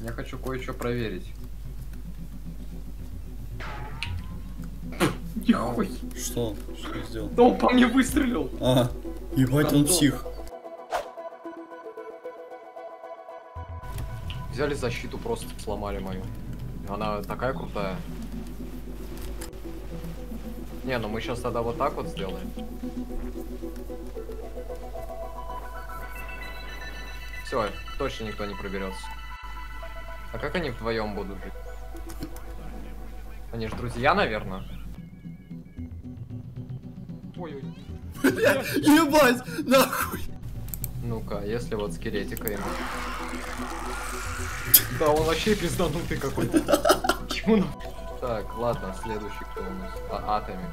Я хочу кое-что проверить. Нихуя. Что? Что сделал? Да он по мне выстрелил. А, ебать, он псих. Взяли защиту, просто сломали мою. Она такая крутая. Не, ну мы сейчас тогда вот так вот сделаем. Все, точно никто не проберется. А как они вдвоем будут жить? Они же друзья, наверное. Ой-ой. Ебать, нахуй. Ну-ка, если вот скелетика ему. Да, он вообще пизданутый какой-то. Ему на- Так, ладно, следующий кто у нас? А, Атомик.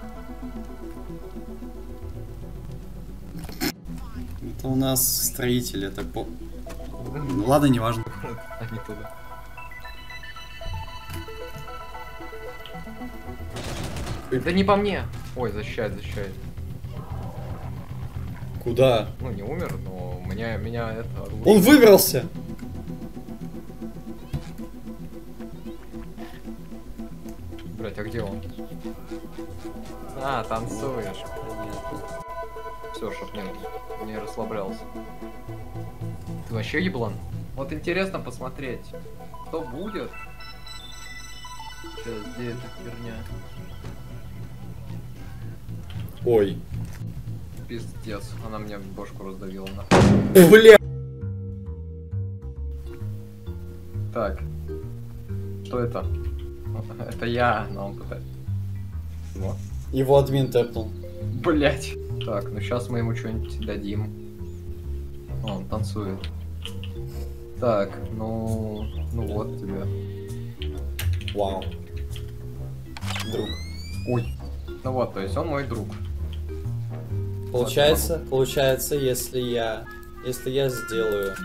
Это у нас строитель, это по... Ну, ладно, неважно. Они туда. Да не по мне. Ой, защищает, защищает. Куда? Ну, не умер, но меня, меня это... Он выбрался! Блять, а где он? А, танцуешь. Все, чтоб не, не расслаблялся. Ты вообще еблан? Вот интересно посмотреть, что будет. Сейчас, где эта херня? Ой. Пиздец, она мне бошку раздавила на. Бля. Так. Что это? Это я, но он пытается. Вот. Его админ тэпнул. Блять. Так, ну сейчас мы ему что-нибудь дадим. О, он танцует. Так, ну, ну вот тебе. Вау. Друг. Ой. Ну вот, то есть он мой друг. Получается, получается, если я, если я сделаю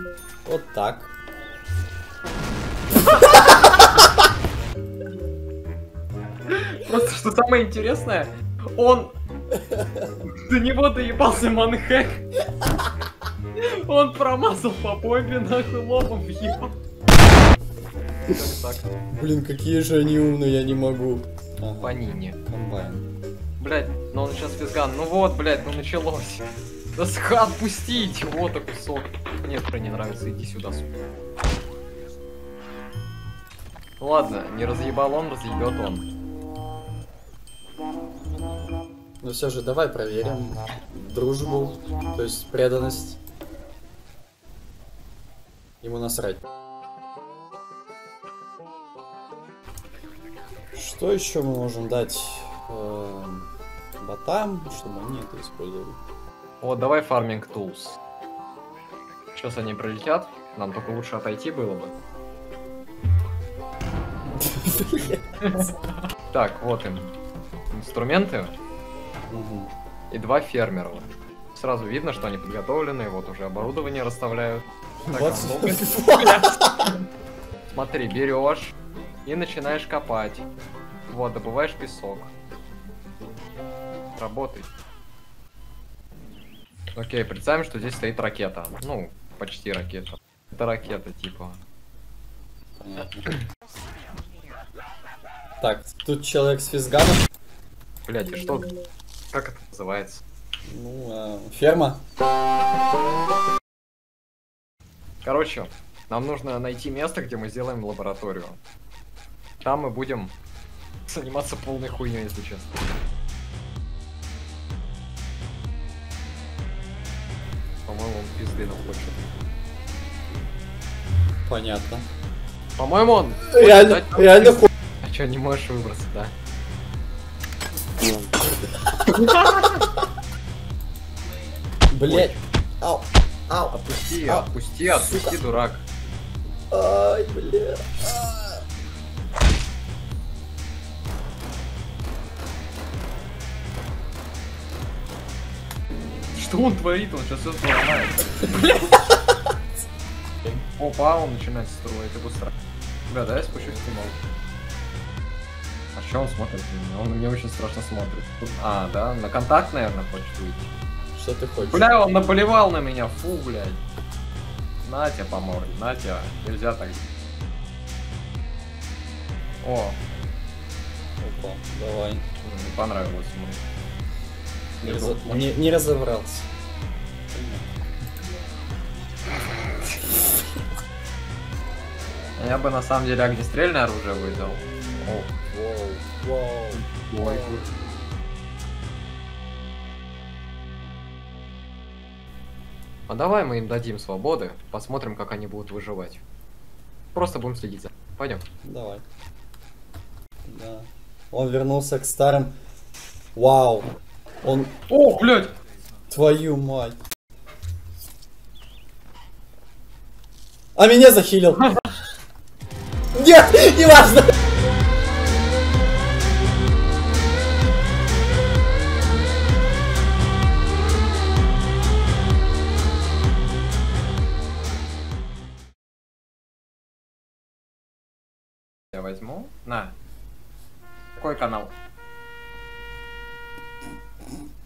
вот так, Просто что самое интересное, он до него доебался манхэк. Он промазал по бомбе, нахуй лобом въебал. Блин, какие же они умные, я не могу. Ага, по Нине. комбайн. Блять, ну он сейчас физган. Ну вот, блять, ну началось. Да ска отпустить! Вот и кусок. Мне тоже не нравится, иди сюда, сука. Ладно, не разъебал он, разъебет он. Но все же давай проверим дружбу, то есть преданность. Ему насрать. Что еще мы можем дать эм, ботам, чтобы они это использовали? Вот, давай фарминг tools. Сейчас они пролетят. Нам только лучше отойти было бы. Так, вот им. Инструменты и два фермера. Сразу видно, что они подготовленные, вот уже оборудование расставляют. А? Смотри, берешь и начинаешь копать. Вот, добываешь песок. Работай. Окей, представим, что здесь стоит ракета. Ну, почти ракета. Это ракета, типа. Так, тут человек с физганом. Блять, и что? Как это называется? Ну, а, ферма. Короче, нам нужно найти место, где мы сделаем лабораторию. Там мы будем заниматься полной хуйней, если честно. По-моему, он пизды нам хочет. Понятно. По-моему, он... Реально, хочет дать реально пизды. А чё, не можешь выбраться, да? Блять. Ау. Ау. Отпусти, А, отпусти, отпусти, сука. дурак. Ай, бля. Что он творит? Он сейчас все сломает. Опа, он начинает строить, это быстро. Бля, да я спущусь с ним. А что он смотрит на меня? Он на меня очень страшно смотрит. А, да? На контакт, наверное, хочет выйти. Что ты хочешь? Бля, он наполевал на меня, фу, блядь. На тебя по морде, на тебя. Нельзя так. О, Опа, давай. не понравилось ему. Не, не- не разобрался. Я бы на самом деле огнестрельное оружие выдал. Воу, воу. А давай мы им дадим свободы, посмотрим, как они будут выживать. Просто будем следить за. Пойдем. Давай. Да. Он вернулся к старым. Вау. Он... О, блядь! Твою мать. А меня захилил. Нет, не важно. Я возьму. На. Какой канал? Mm-hmm.